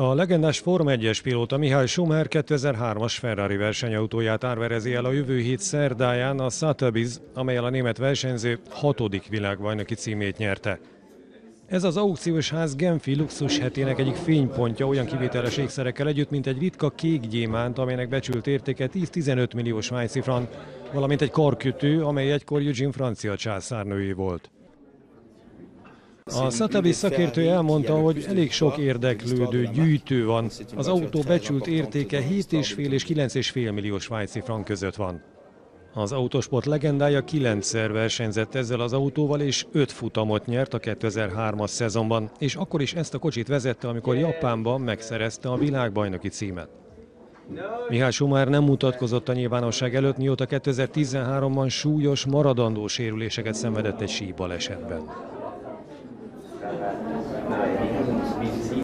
A legendás Form 1-es pilóta Mihály Schumer 2003-as Ferrari versenyautóját árverezi el a jövő hét szerdáján a Sotheby's, amelyel a német versenyző hatodik világbajnoki címét nyerte. Ez az aukciós ház Genfi luxus hetének egyik fénypontja olyan kivételes ékszerekkel együtt, mint egy ritka kék gyémánt, amelynek becsült értéke 10-15 milliós svájci frank, valamint egy karkötő, amely egykor Eugene francia császárnői volt. A Satabi szakértő elmondta, hogy elég sok érdeklődő gyűjtő van. Az autó becsült értéke 7,5 és 9,5 millió svájci frank között van. Az autósport legendája kilencszer versenyzett ezzel az autóval, és öt futamot nyert a 2003-as szezonban, és akkor is ezt a kocsit vezette, amikor Japánban megszerezte a világbajnoki címet. Mihály Schumacher nem mutatkozott a nyilvánosság előtt, mióta 2013-ban súlyos, maradandó sérüléseket szenvedett egy síbalesetben. なるほど。